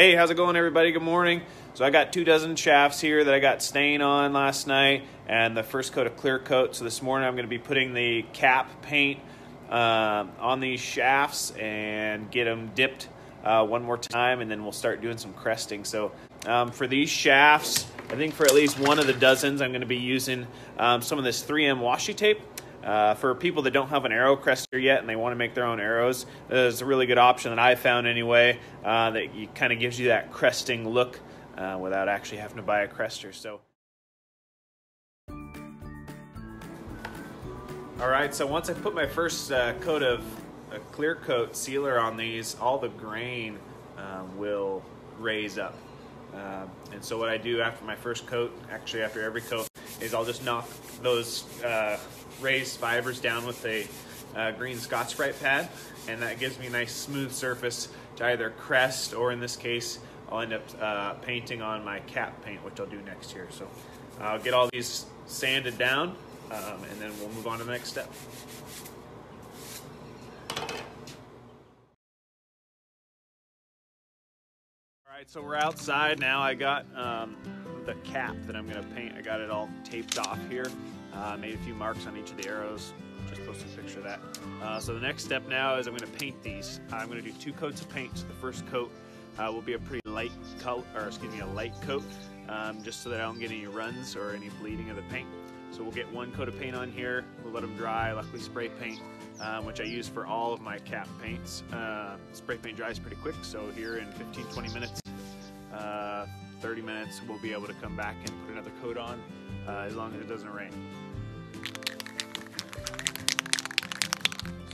Hey, how's it going, everybody? Good morning. So I got two dozen shafts here that I got stain on last night, and the first coat of clear coat. So this morning I'm going to be putting the cap paint uh, on these shafts and get them dipped uh, one more time, and then we'll start doing some cresting. So um, for these shafts, I think for at least one of the dozens, I'm going to be using um, some of this 3M washi tape. Uh, for people that don't have an arrow crester yet and they want to make their own arrows, it's a really good option that I found anyway. Uh, that kind of gives you that cresting look uh, without actually having to buy a crester. So. All right, so once I put my first uh, coat of a clear coat sealer on these, all the grain um, will raise up. Um, and so what I do after my first coat, actually after every coat, is I'll just knock those uh, raised fibers down with a uh, green Scotch-Brite pad, and that gives me a nice smooth surface to either crest or in this case, I'll end up uh, painting on my cap paint, which I'll do next year. So I'll get all these sanded down, um, and then we'll move on to the next step. All right, so we're outside now. I got um, the cap that I'm gonna paint. I got it all taped off here. Uh, made a few marks on each of the arrows. Just posted a picture of that. Uh, so the next step now is I'm gonna paint these. I'm gonna do two coats of paint. So the first coat uh, will be a pretty light color, or excuse me, a light coat, um, just so that I don't get any runs or any bleeding of the paint. So we'll get one coat of paint on here. We'll let them dry. Luckily, spray paint, um, which I use for all of my cap paints. Uh, spray paint dries pretty quick, so here in 15-20 minutes, uh, 30 minutes, we'll be able to come back and put another coat on, uh, as long as it doesn't rain.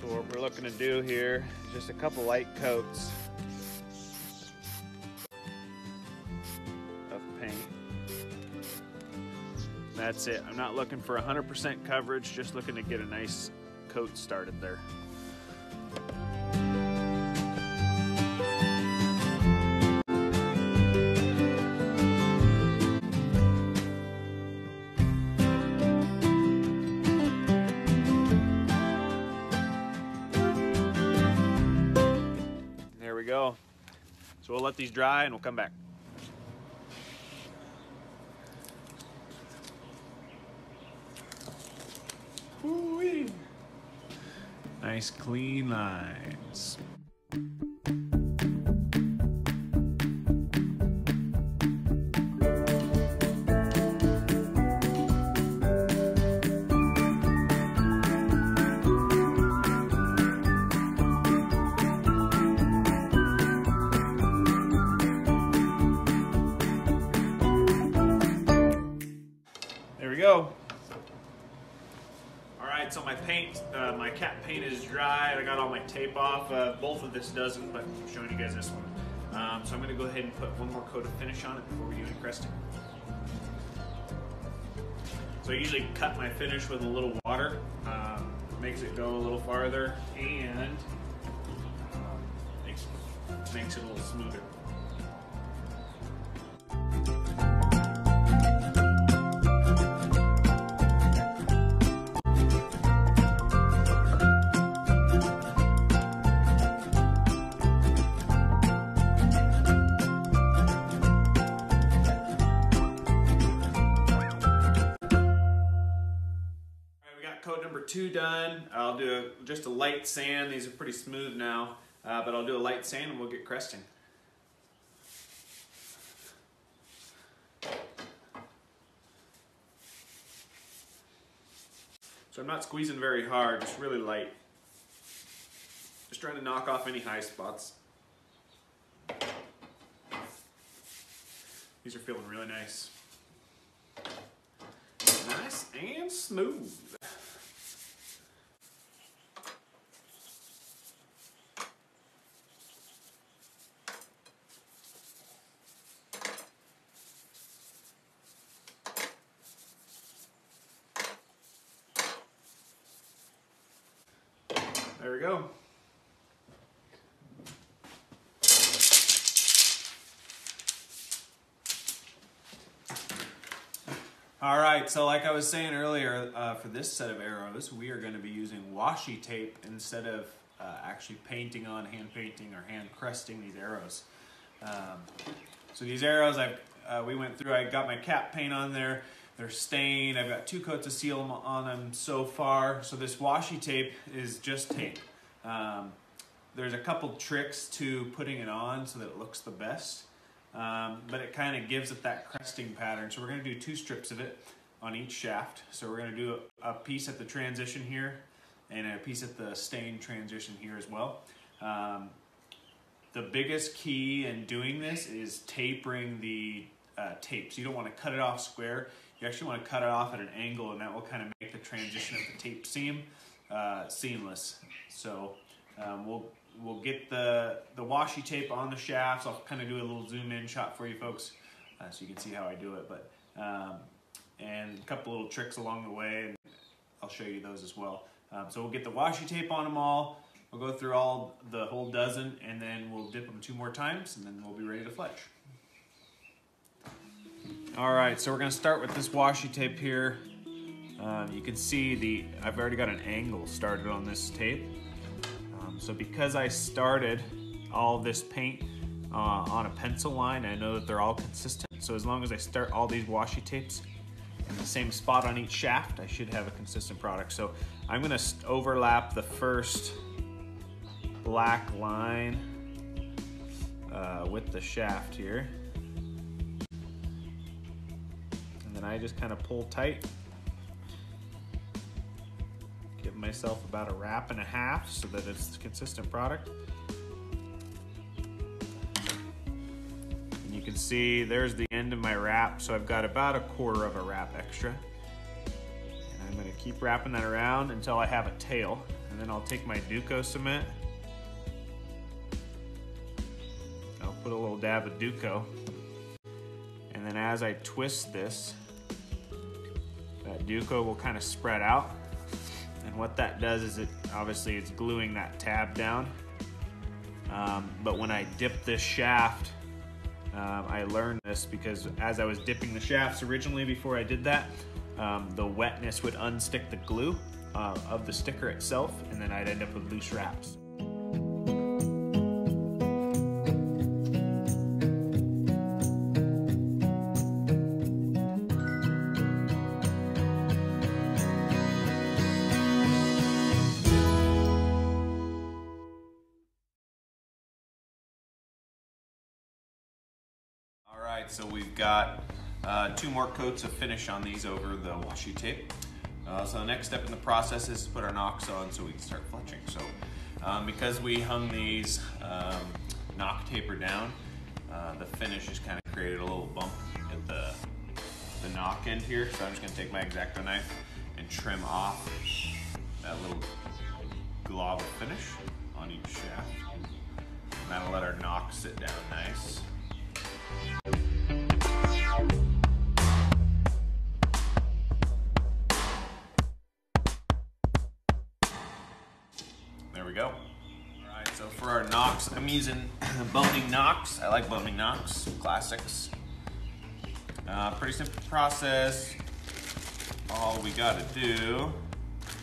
So what we're looking to do here is just a couple light coats of paint. That's it. I'm not looking for 100% coverage, just looking to get a nice coat started there. Go. So we'll let these dry and we'll come back. Nice clean lines. Paint, uh, my cap paint is dry. I got all my tape off. Uh, both of this doesn't, but I'm showing you guys this one. Um, so I'm gonna go ahead and put one more coat of finish on it before we do any cresting. So I usually cut my finish with a little water. Um, makes it go a little farther and um, makes, makes it a little smoother. Two done. I'll do a, just a light sand. These are pretty smooth now, uh, but I'll do a light sand and we'll get cresting. So I'm not squeezing very hard, just really light. Just trying to knock off any high spots. These are feeling really nice. Nice and smooth. Go. All right, so like I was saying earlier, uh, for this set of arrows, we are going to be using washi tape instead of uh, actually painting on, hand painting, or hand cresting these arrows. Um, so these arrows, I uh, we went through. I got my cap paint on there. They're stained. I've got two coats of seal on them so far. So this washi tape is just tape. Um, there's a couple tricks to putting it on so that it looks the best. Um, but it kind of gives it that cresting pattern. So we're going to do two strips of it on each shaft. So we're going to do a, a piece at the transition here and a piece at the stain transition here as well. Um, the biggest key in doing this is tapering the uh, tape. So you don't want to cut it off square. You actually want to cut it off at an angle and that will kind of make the transition of the tape seam uh, seamless. So um, we'll we'll get the, the washi tape on the shafts. I'll kind of do a little zoom in shot for you folks uh, so you can see how I do it. But um, And a couple little tricks along the way and I'll show you those as well. Um, so we'll get the washi tape on them all. We'll go through all the whole dozen and then we'll dip them two more times and then we'll be ready to fletch. All right, so we're gonna start with this washi tape here. Um, you can see the, I've already got an angle started on this tape. Um, so because I started all this paint uh, on a pencil line, I know that they're all consistent. So as long as I start all these washi tapes in the same spot on each shaft, I should have a consistent product. So I'm gonna overlap the first black line uh, with the shaft here. And then I just kind of pull tight. Give myself about a wrap and a half so that it's a consistent product. And you can see there's the end of my wrap. So I've got about a quarter of a wrap extra. And I'm gonna keep wrapping that around until I have a tail. And then I'll take my Duco cement I'll put a little dab of Duco. And then as I twist this, that Duco will kind of spread out. What that does is it, obviously it's gluing that tab down. Um, but when I dip this shaft, um, I learned this because as I was dipping the shafts originally before I did that, um, the wetness would unstick the glue uh, of the sticker itself and then I'd end up with loose wraps. Right, so we've got uh, two more coats of finish on these over the washi tape. Uh, so the next step in the process is to put our nocks on so we can start fletching. So um, because we hung these um, nock taper down, uh, the finish just kind of created a little bump at the, the nock end here. So I'm just gonna take my X-Acto knife and trim off that little glob of finish on each shaft. And that'll let our nock sit down nice. Go. All right, so for our nocks, I'm using Bohning nocks. I like Bohning nocks, classics. Uh, pretty simple process. All we gotta do,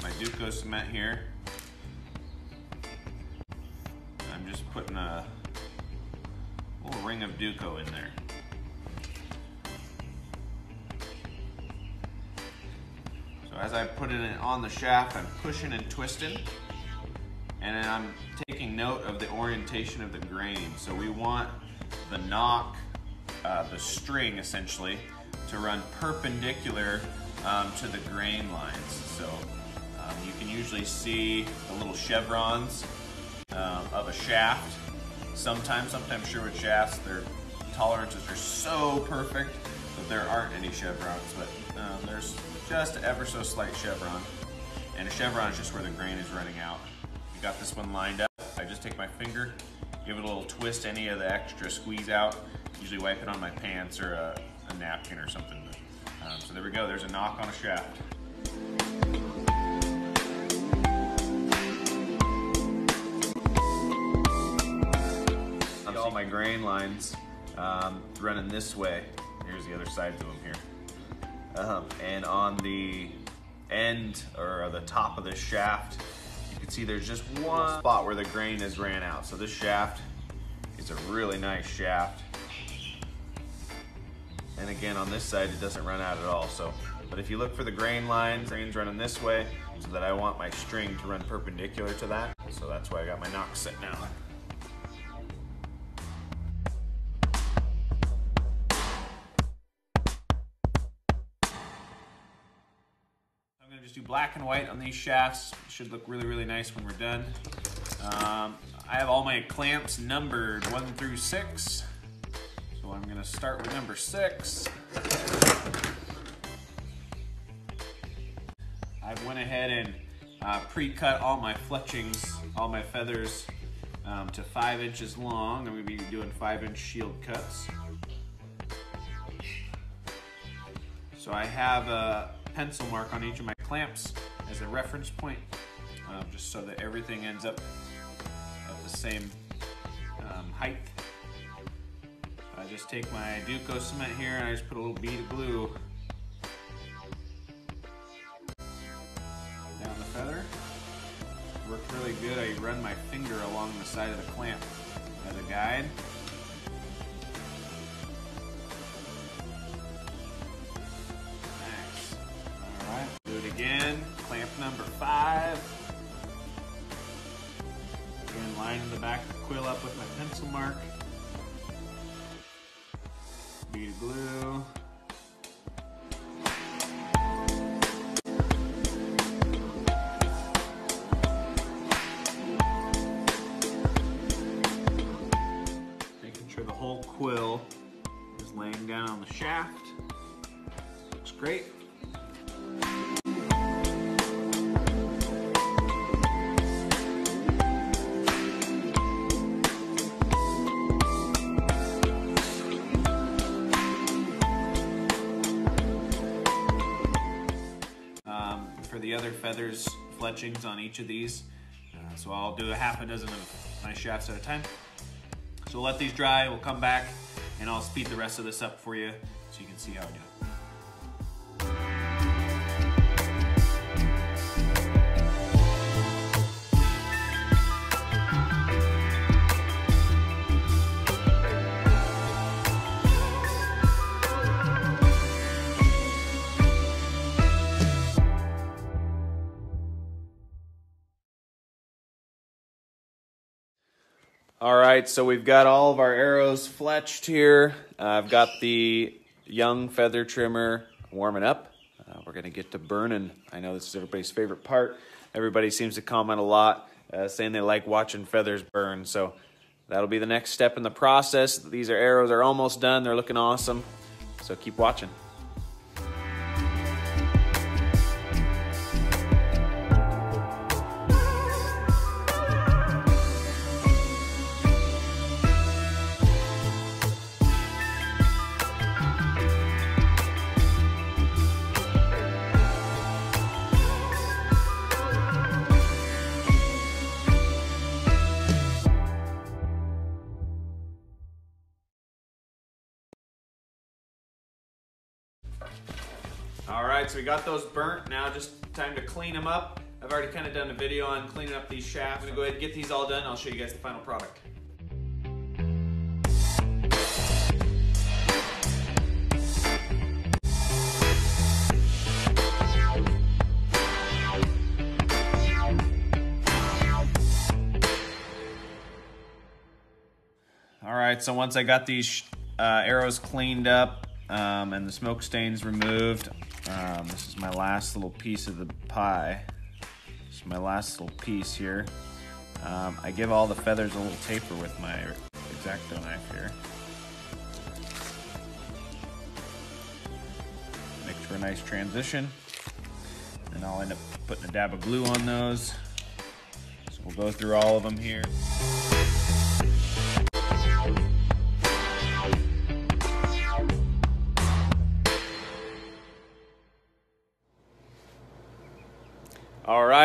my Duco cement here. I'm just putting a little ring of Duco in there. So as I put it on the shaft, I'm pushing and twisting, and then I'm taking note of the orientation of the grain. So we want the nock, uh, the string essentially, to run perpendicular um, to the grain lines. So um, you can usually see the little chevrons uh, of a shaft Sometimes, sometimes Surewood shafts, their tolerances are so perfect that there aren't any chevrons, but um, there's just ever so slight chevron. And a chevron is just where the grain is running out. Got this one lined up. I just take my finger, give it a little twist, any of the extra squeeze out. Usually wipe it on my pants or a, a napkin or something. Um, so there we go, there's a nock on a shaft. all my grain lines um, running this way. Here's the other sides of them here. Um, and on the end or the top of this shaft, can see there's just one spot where the grain has ran out. So this shaft is a really nice shaft. And again, on this side, it doesn't run out at all. So, but if you look for the grain lines, grain's running this way, so that I want my string to run perpendicular to that. So that's why I got my nock set now. Do black and white on these shafts. Should look really, really nice when we're done. Um, I have all my clamps numbered one through six. So I'm gonna start with number six. I went ahead and uh, pre-cut all my fletchings, all my feathers um, to five inches long. I'm gonna be doing five inch shield cuts. So I have a pencil mark on each of my clamps as a reference point, um, just so that everything ends up at the same um, height. I just take my Duco cement here and I just put a little bead of glue down the feather. Worked really good. I run my finger along the side of the clamp as a guide. Up with my pencil mark. Bead of glue. Making sure the whole quill is laying down on the shaft. Looks great. Feathers, fletchings on each of these. Uh, so I'll do a half a dozen of my shafts at a time. So we'll let these dry, we'll come back, and I'll speed the rest of this up for you so you can see how I do it. All right, so we've got all of our arrows fletched here. Uh, I've got the young feather trimmer warming up. Uh, we're gonna get to burning. I know this is everybody's favorite part. Everybody seems to comment a lot uh, saying they like watching feathers burn. So that'll be the next step in the process. These are arrows are almost done. They're looking awesome. So keep watching. Right, so we got those burnt. Now just time to clean them up. I've already kind of done a video on cleaning up these shafts. I'm gonna go ahead and get these all done. I'll show you guys the final product. All right, so once I got these uh, arrows cleaned up um, and the smoke stains removed, um, this is my last little piece of the pie. This is my last little piece here. Um, I give all the feathers a little taper with my X-Acto knife here. Makes for a nice transition. And I'll end up putting a dab of glue on those. So we'll go through all of them here.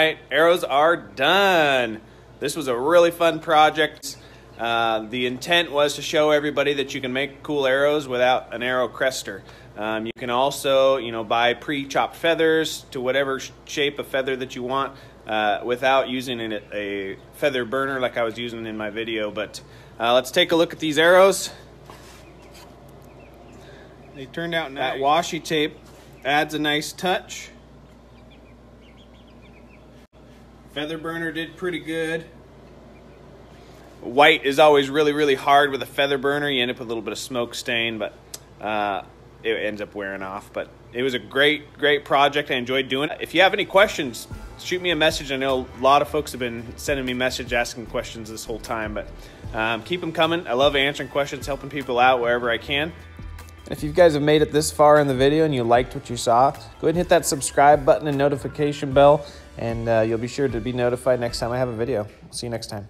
Right, arrows are done. This was a really fun project. Uh, the intent was to show everybody that you can make cool arrows without an arrow crester. Um, you can also, you know, buy pre-chopped feathers to whatever shape of feather that you want. uh, without using a, a, feather burner like I was using in my video. But uh, let's take a look at these arrows. They turned out nice. That washi tape adds a nice touch. Feather burner did pretty good. White is always really, really hard with a feather burner. You end up with a little bit of smoke stain, but uh, it ends up wearing off. But it was a great, great project. I enjoyed doing it. If you have any questions, shoot me a message. I know a lot of folks have been sending me message asking questions this whole time, but um, keep them coming. I love answering questions, helping people out wherever I can. If you guys have made it this far in the video and you liked what you saw, go ahead and hit that subscribe button and notification bell, and uh, you'll be sure to be notified next time I have a video. See you next time.